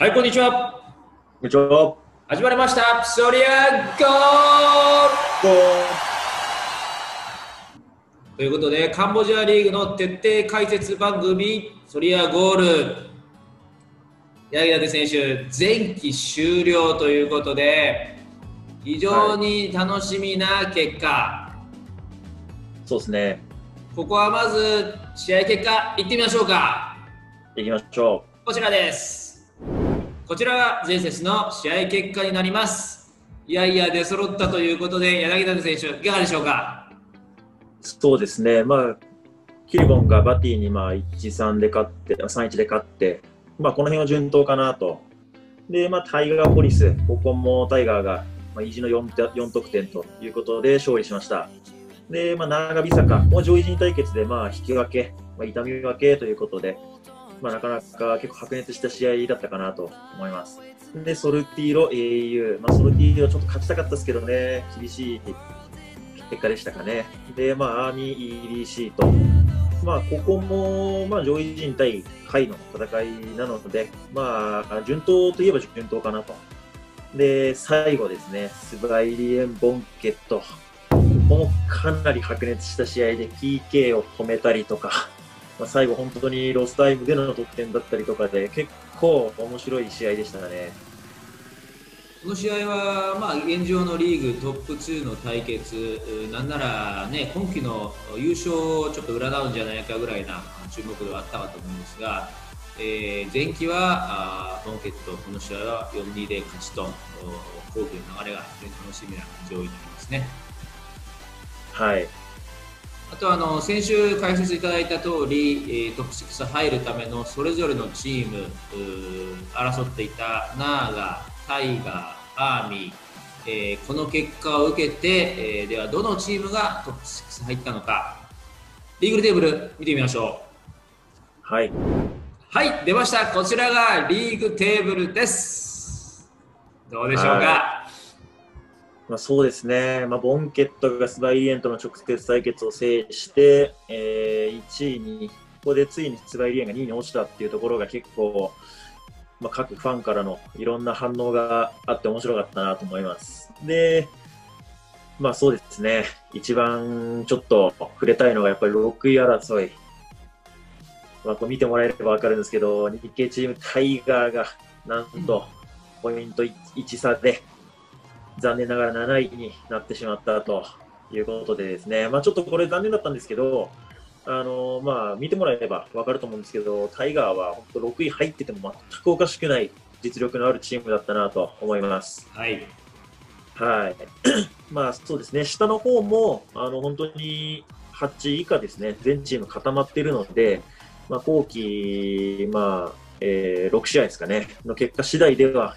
はい、こんにちは。こんにちは。始まりました。ソリアゴーということで、カンボジアリーグの徹底解説番組、ソリアゴール。柳田選手、前期終了ということで、非常に楽しみな結果。そうですね。ここはまず、試合結果、いってみましょうか。いきましょこちらです。こちらが前節の試合結果になります。いやいや、出揃ったということで、柳田選手、いかがでしょうか？そうですね。まあ、キルボンがバティにまあ1-3で勝って、3-1で勝って、まあ、この辺は順当かなと。で、まあ、タイガーポリス、ここもタイガーが、まあ、意地の 4, 4得点ということで勝利しました。で、まあ、長見坂も上位陣対決でまあ引き分け、まあ、痛み分けということで、まあ、なかなか結構白熱した試合だったかなと思います。で、ソルティーロ au、まあ、ソルティーロちょっと勝ちたかったですけどね、厳しい結果でしたかね。で、まあ、アーミー EDC と、まあ、ここも、まあ、上位陣対下位の戦いなので、まあ、順当といえば順当かなと。で、最後ですね、スバイリエン・ボンケット。ここもかなり白熱した試合で PK を止めたりとか、まあ、最後本当にロスタイムでの得点だったりとかで、結構面白い試合でしたね。この試合は、まあ、現状のリーグトップ2の対決、なんなら、ね、今季の優勝をちょっと占うんじゃないかぐらいな注目度はあったかと思うんですが、えー、前期はあボンケット、この試合は4-2で勝ちと、後期の流れが非常に楽しみな上位になりますね。はい。あとあの先週解説いただいた通り、えー、トップ6入るためのそれぞれのチーム争っていたナーガ、タイガー、アーミー、えー、この結果を受けて、えー、ではどのチームがトップ6入ったのかリーグルテーブル見てみましょう。はい。はい出ました。こちらがリーグテーブルです。どうでしょうか、はいまあ、そうですね、まあ、ボンケットがスバイリエンとの直接対決を制して、えー、1位に、ここでついにスバイリエンが2位に落ちたっていうところが結構、まあ、各ファンからのいろんな反応があって面白かったなと思います。で、まあそうですね、一番ちょっと触れたいのがやっぱり6位争い。まあ、こう見てもらえれば分かるんですけど、日系チームタイガーがなんとポイント1差で、残念ながら7位になってしまったということでですね、まあ、ちょっとこれ残念だったんですけど、あのまあ、見てもらえれば分かると思うんですけど、タイガーは本当6位入ってても全くおかしくない実力のあるチームだったなと思います。はい。はい。まあそうですね、下の方もあの本当に8位以下ですね、全チーム固まっているので、まあ、後期、まあえー、6試合ですかね、の結果次第では、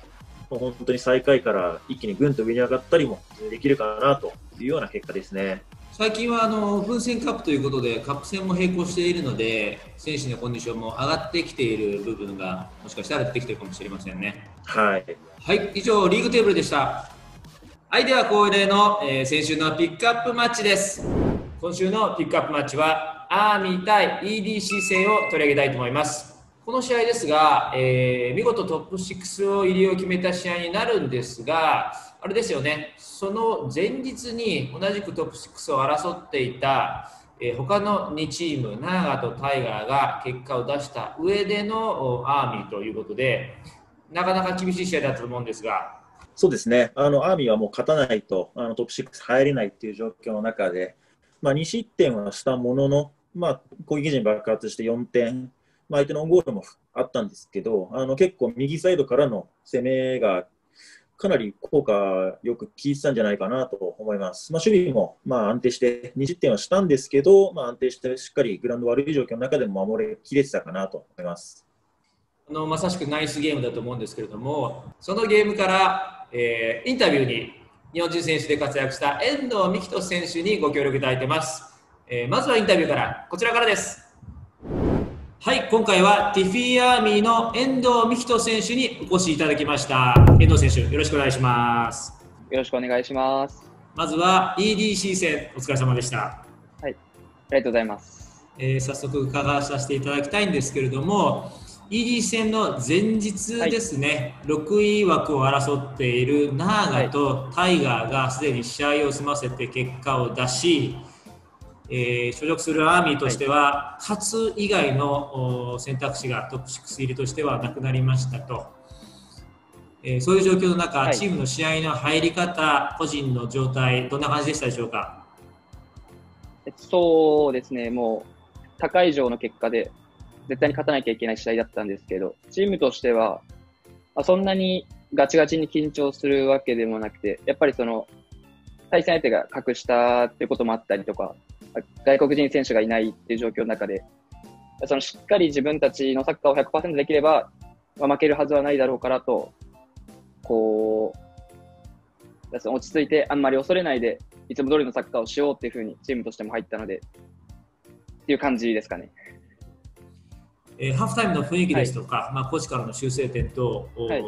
本当に最下位から一気にぐんと上に上がったりもできるかなというような結果ですね。最近はあのオープン戦カップということでカップ戦も並行しているので選手のコンディションも上がってきている部分がもしかしたら出てきてるかもしれませんね。はい、はい、以上リーグテーブルでした。はい、では恒例の、えー、先週のピックアップマッチです。今週のピックアップマッチはアーミー対 EDC 戦を取り上げたいと思います。この試合ですが、えー、見事トップ6を入りを決めた試合になるんですが、あれですよね、その前日に同じくトップ6を争っていた、えー、他の2チーム、ナーガとタイガーが結果を出した上でのアーミーということで、なかなか厳しい試合だったと思うんですが。そうですね、あのアーミーはもう勝たないとあのトップ6入れないっていう状況の中で、まあ、2失点はしたものの、まあ、攻撃陣爆発して4点。相手のオンゴールもあったんですけど、あの結構右サイドからの攻めがかなり効果よく効いてたんじゃないかなと思います。まあ、守備もまあ安定して20点はしたんですけど、まあ、安定してしっかりグラウンド悪い状況の中でも守りきれてたかなと思いますあのまさしくナイスゲームだと思うんですけれども、そのゲームから、えー、インタビューに日本人選手で活躍した遠藤美希人選手にご協力いただいてます。えー、まずはインタビューから、こちらからです。はい、今回はティフィーアーミーの遠藤美希人選手にお越しいただきました。遠藤選手、よろしくお願いします。よろしくお願いします。まずは EDC 戦、お疲れ様でした。はい、ありがとうございます。えー、早速伺わさせていただきたいんですけれども、ED 戦の前日ですね、はい、6位枠を争っているナーガとタイガーがすでに試合を済ませて結果を出し、えー、所属するアーミーとしては、はい、勝つ以外の選択肢がトップ6入りとしてはなくなりましたと、えー、そういう状況の中、はい、チームの試合の入り方、個人の状態、どんな感じでしたでしょうか？そうですね、もう高い以上の結果で絶対に勝たなきゃいけない試合だったんですけど、チームとしては、あ、そんなにガチガチに緊張するわけでもなくて、やっぱりその対戦相手が格下っていうこともあったりとか、外国人選手がいないっていう状況の中で、そのしっかり自分たちのサッカーを100%できれば、まあ、負けるはずはないだろうからと、こう、落ち着いてあんまり恐れないで、いつも通りのサッカーをしようっていうふうにチームとしても入ったので、っていう感じですかね。えー、ハーフタイムの雰囲気ですとか、はい、まあ、コーチからの修正点と、はい、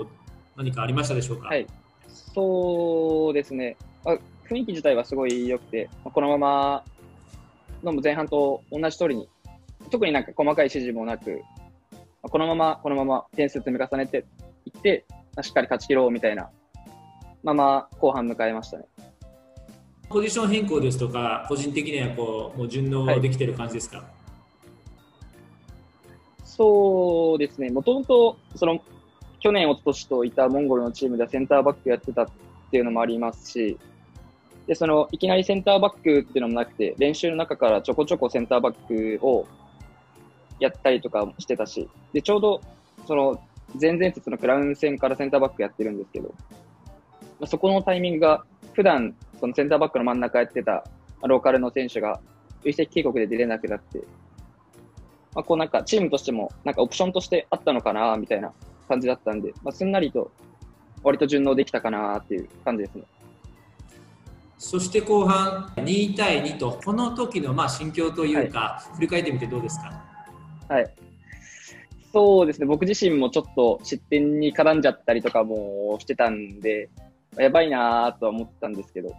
何かありましたでしょうか？はい、そうですね、あ、雰囲気自体はすごい良くて、このままの前半と同じ通りに、特になんか細かい指示もなく、このまま、このまま点数積み重ねていって、しっかり勝ち切ろうみたいなまま後半迎えましたね。ポジション変更ですとか、個人的にはこうもう順応できてる感じですか、はい、そうですね、もともとその去年、おととしといたモンゴルのチームではセンターバックやってたっていうのもありますし、で、その、いきなりセンターバックっていうのもなくて、練習の中からちょこちょこセンターバックをやったりとかもしてたし、で、ちょうど、その、前々節のクラウン戦からセンターバックやってるんですけど、まあそこのタイミングが、普段、そのセンターバックの真ん中やってたローカルの選手が、累積警告で出れなくなって、まあ、こうなんかチームとしても、なんかオプションとしてあったのかな、みたいな感じだったんで、まあ、すんなりと、割と順応できたかなっていう感じですね。そして後半2対2と、この時のまあ心境というか、はい、振り返ってみてどうですか？はい。そうですね、僕自身もちょっと失点に絡んじゃったりとかもしてたんで、やばいなとは思ったんですけど、ま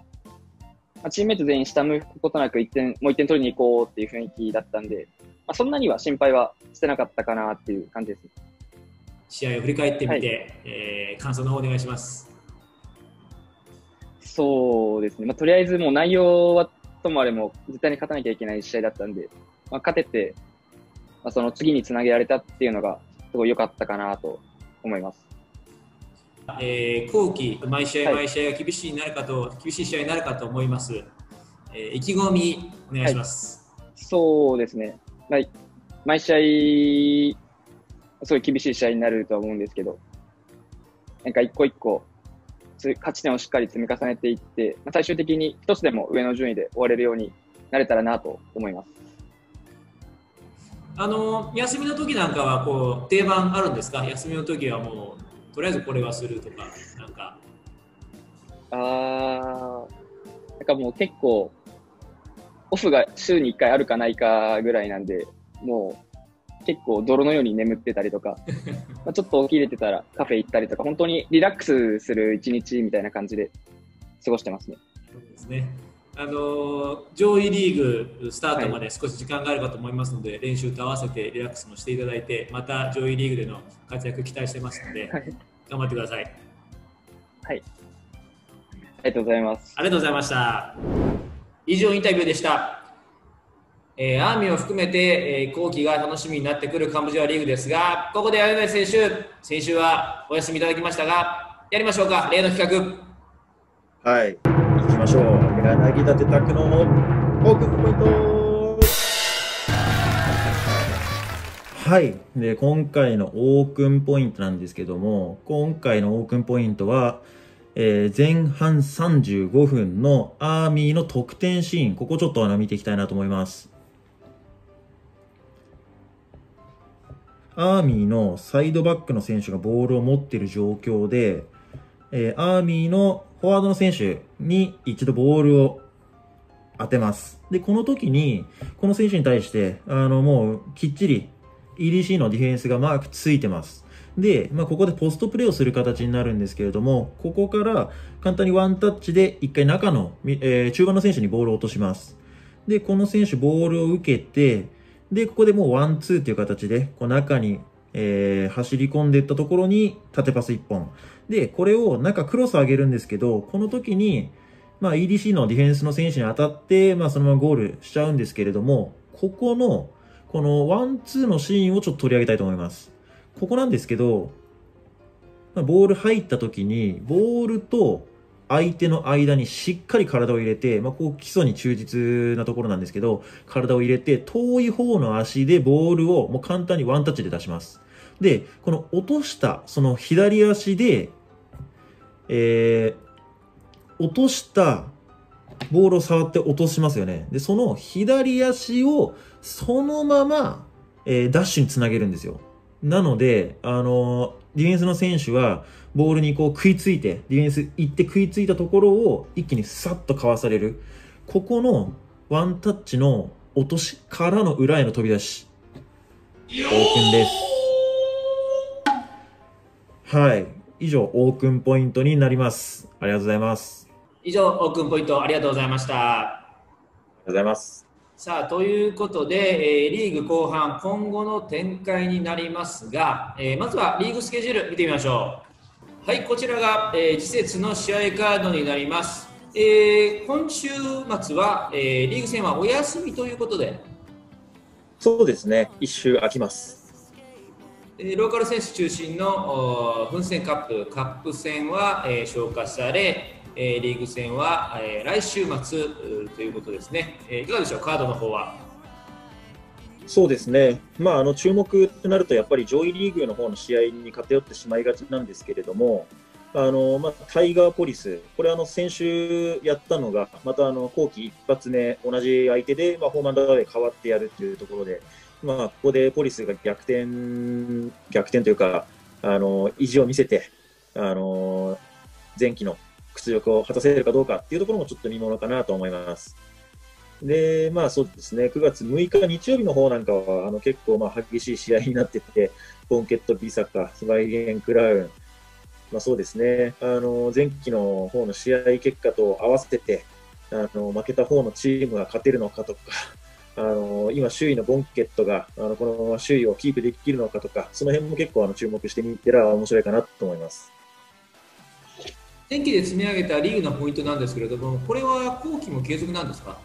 あ、チームメイト全員下向くことなく1点、もう1点取りに行こうっていう雰囲気だったんで、まあ、そんなには心配はしてなかったかなっていう感じです。試合を振り返ってみて、はい、えー、感想の方お願いします。そうですね、まあ、とりあえずもう内容はともあれも絶対に勝たなきゃいけない試合だったんで、まあ、勝てて、まあ、その次につなげられたっていうのがすごい良かったかなと思います。えー、後期、毎試合毎試合が厳しいになるかと、はい、厳しい試合になるかと思います。えー、意気込み、お願いします。はい、そうですね、はい、毎試合、すごい厳しい試合になるとは思うんですけど、なんか一個一個、勝ち点をしっかり積み重ねていって、最終的に一つでも上の順位で終われるようになれたらなと思います。あの休みの時なんかはこう定番あるんですか？休みの時はもうとりあえずこれはするとかなんかあーなんかもう結構オフが週に1回あるかないかぐらいなんでもう結構泥のように眠ってたりとか、まあちょっと起きれてたらカフェ行ったりとか、本当にリラックスする一日みたいな感じで過ごしてますね。そうですね。あの上位リーグスタートまで少し時間があるかと思いますので、はい、練習と合わせてリラックスもしていただいて、また上位リーグでの活躍期待してますので、はい、頑張ってください。はい。ありがとうございます。ありがとうございました。以上インタビューでした。えー、アーミーを含めて、えー、後期が楽しみになってくるカンボジアリーグですが、ここで綾部選手、先週はお休みいただきましたが、やりましょうか、例の企画。はい、行きましょう。柳田哲拓のオープンポイント。はい。で、今回のオープンポイントなんですけども、今回のオープンポイントは、えー、前半35分のアーミーの得点シーン、ここちょっと見ていきたいなと思います。アーミーのサイドバックの選手がボールを持っている状況で、えー、アーミーのフォワードの選手に一度ボールを当てます。で、この時に、この選手に対して、あの、もう、きっちり EDC のディフェンスがマークついてます。で、まあ、ここでポストプレーをする形になるんですけれども、ここから簡単にワンタッチで一回中の、えー、中盤の選手にボールを落とします。で、この選手ボールを受けて、で、ここでもうワン、ツーという形で、こう中に、えー走り込んでいったところに縦パス1本。で、これを中クロス上げるんですけど、この時に、まあ EDC のディフェンスの選手に当たって、まあそのままゴールしちゃうんですけれども、ここの、このワンツーのシーンをちょっと取り上げたいと思います。ここなんですけど、まボール入った時に、ボールと相手の間にしっかり体を入れて、まあ、こう基礎に忠実なところなんですけど、体を入れて、遠い方の足でボールをもう簡単にワンタッチで出します。で、この落とした、その左足で、えー、落としたボールを触って落としますよね。で、その左足をそのまま、えーダッシュにつなげるんですよ。なので、あのーディフェンスの選手は、ボールにこう食いついて、ディフェンス行って食いついたところを一気にさっとかわされる。ここのワンタッチの落としからの裏への飛び出し。オープンです。はい。以上、オープンポイントになります。ありがとうございます。以上、オープンポイントありがとうございました。ありがとうございます。さあ、ということで、えーリーグ後半、今後の展開になりますが、えーまずはリーグスケジュール見てみましょう。はい、こちらが、えー次節の試合カードになります。えー今週末は、えーリーグ戦はお休みということで、そうですね。一周空きます。えーローカル選手中心の奮戦カップ、カップ戦は、えー消化され、えーリーグ戦は、えー来週末ということですね、えーいかがでしょう、カードの方は。そうですね。まあ、あの、注目となると、やっぱり上位リーグの方の試合に偏ってしまいがちなんですけれども、あの、まあ、タイガーポリス、これあの、先週やったのが、またあの、後期一発目、同じ相手で、まあ、ホームアンダーで変わってやるっていうところで、まあ、ここでポリスが逆転、逆転というか、あの、意地を見せて、あの、前期の屈辱を果たせるかどうかっていうところもちょっと見ものかなと思います。で、まあそうですね、9月6日日曜日の方なんかは、あの結構まあ激しい試合になってて、ボンケット、ビサカ、スバイゲン、クラウン、まあそうですね、あの、前期の方の試合結果と合わせて、あの、負けた方のチームが勝てるのかとか、あの、今首位のボンケットが、あの、このまま首位をキープできるのかとか、その辺も結構あの注目してみてら面白いかなと思います。前期で積み上げたリーグのポイントなんですけれども、これは後期も継続なんですか？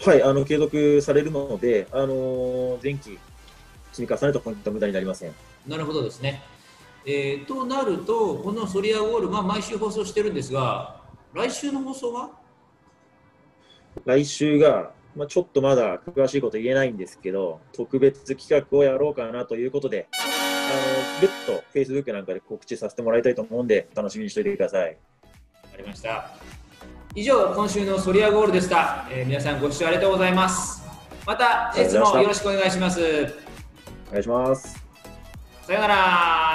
はい、あの、継続されるので、あの、前期積み重ねたポイントは無駄になりません。なるほどですね。えーとなると、このソリアゴール、まあ、毎週放送してるんですが、来週の放送は？来週が、まあ、ちょっとまだ詳しいこと言えないんですけど、特別企画をやろうかなということで、あの別途 Facebook なんかで告知させてもらいたいと思うんで、楽しみにしておいてください。わかりました。以上、今週のソリアゴールでした。えー皆さんご視聴ありがとうございます。また、いつもよろしくお願いします。お願いします。さようなら。